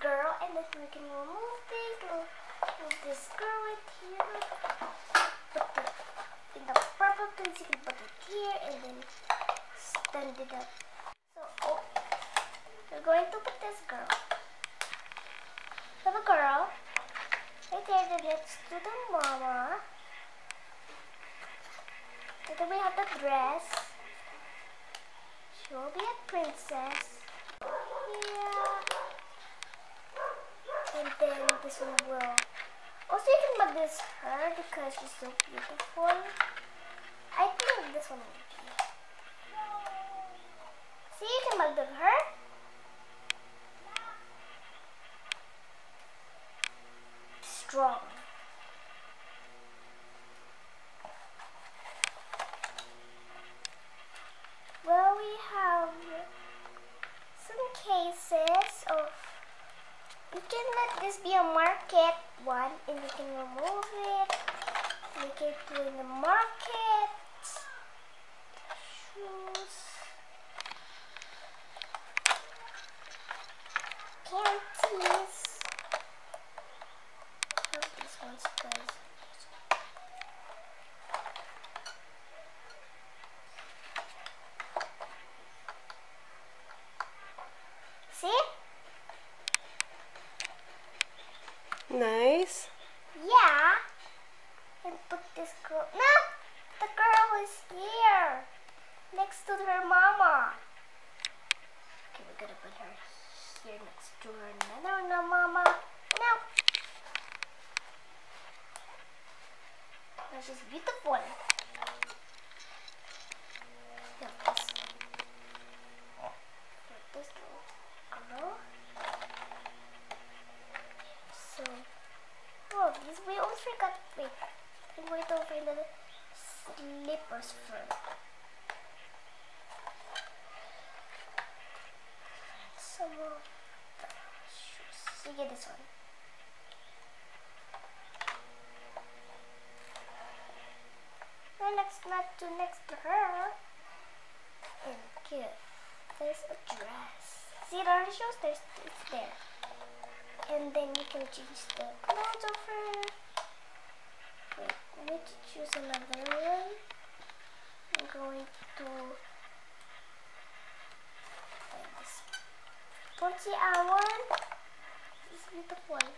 girl, and then we can remove this, remove this girl right here. Put the, in the purple place, you can put it here, and then stand it up. So, oh, we're going to put this girl. A girl right there that next to the mama. And then we have the dress. She will be a princess. Yeah. And then this one will. Also, you can make this her because she's so beautiful. I think this one will be. See, you can the her. Strong. Well, we have some cases of. You can let this be a market one, and you can remove it. Make it to in the market. Shoes. Panties. Oh, this one's good. See? Nice. Yeah. And put this girl. No! The girl is here. Next to her mama. Okay, we're gonna put her here next to her. No, no, mama. No. No, she's beautiful. Yeah, this. Yeah, this girl. So, oh, these we almost. Wait, I'm going to find the slippers first. Some the shoes. You get this one. Then next, not to next to her. And good. There's a dress. See it already shows there's it's there and then you can change the clothes of her. Wait, I need to choose another one. I'm going to like this. Don't see our one? This is beautiful.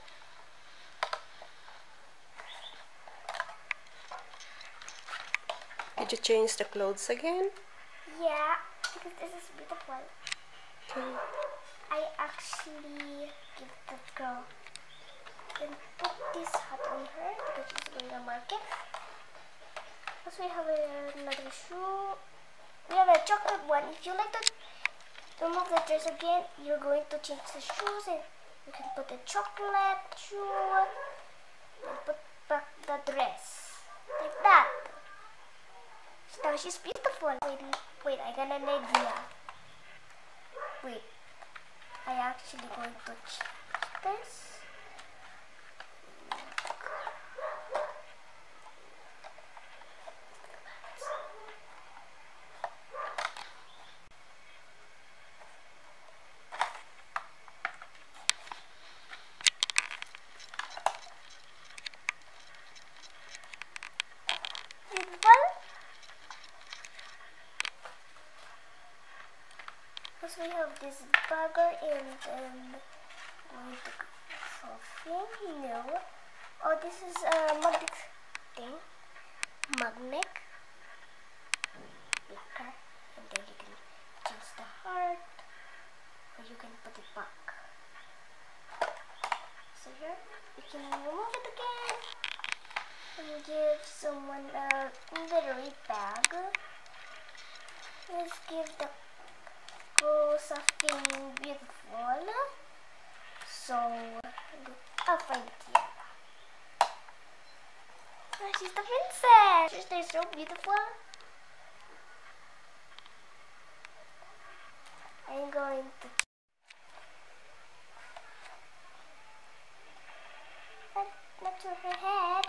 Did you change the clothes again? Yeah, because this is beautiful. Okay. I actually give the girl and put this hat on her because she's going to market. Also, we have another shoe. We have a chocolate one. If you like to remove the dress again, you're going to change the shoes and you can put the chocolate shoe and put back the dress like that. Now she's beautiful. Wait, wait, I got an idea. Wait. I actually going to change this. Beautiful. We have this burger and um, something new. Oh, this is a magnet thing. Magnet. Blacker. And then you can change the heart. Or you can put it back. So here, you can remove it again. And give someone a glittery bag. Let's give the something beautiful. So I'll find it. Oh, she's the princess. She's so beautiful. I'm going to not, to her head.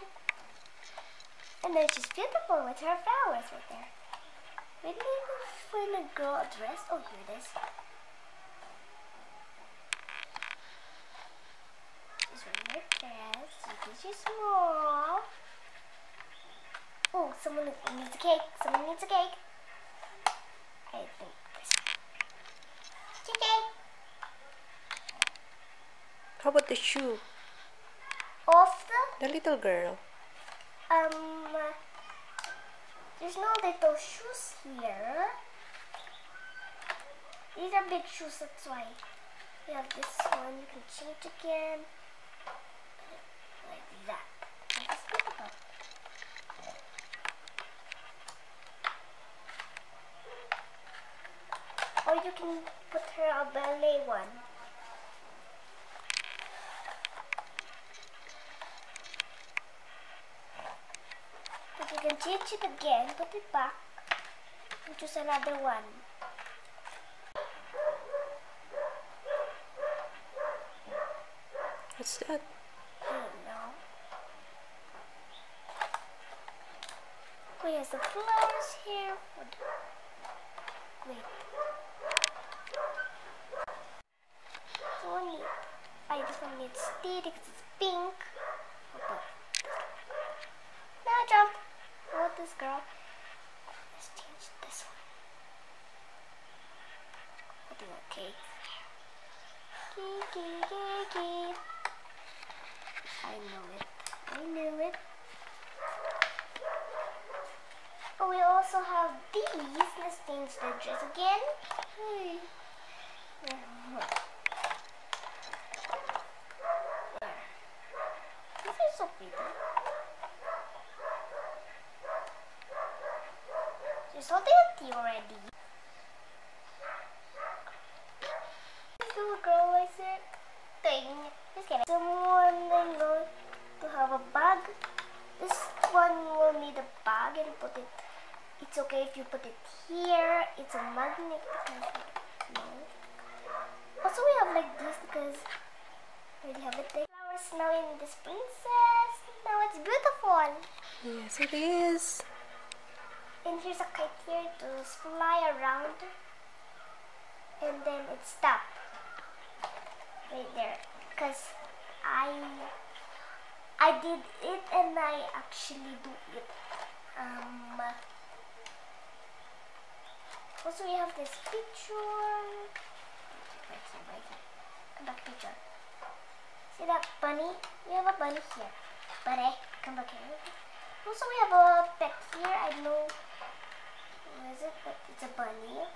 And then she's beautiful with her flowers right there. I find a girl dress? Oh, here it is. she's small. Oh, someone needs a cake. Someone needs a cake. I think this. Cake. How about the shoe? Off the The little girl. um. There's no little shoes here. These are big shoes, that's why. We have this one. You can change again. Like that. Or you can put her a ballet one. But you can change it again, put it back, and choose another one. What's that? Oh, I don't know. Wait, has the flowers here? Wait. So need, I this one needs stick because it's pink. Oh, but now jump. I want this girl. Let's change this one. Putting a cake. Kiki, kiki. I know it. I knew it. Oh, we also have these. Let's change the dress again. Hey. There. These are so pretty. There's something at already. This little girl is it thing. Someone then going to have a bag. This one will need a bag and put it. It's okay if you put it here. It's a magnet no. Also we have like this because we already have it there. Flowers now in this princess. Now it's beautiful. Yes, it is. And here's a kite here to fly around. And then it stop. Right there. Because I did it and I actually do it. Um also we have this picture. Come back picture. See that bunny? We have a bunny here. Bunny, come back here. Also we have a pet here. I know what is it, but it's a bunny.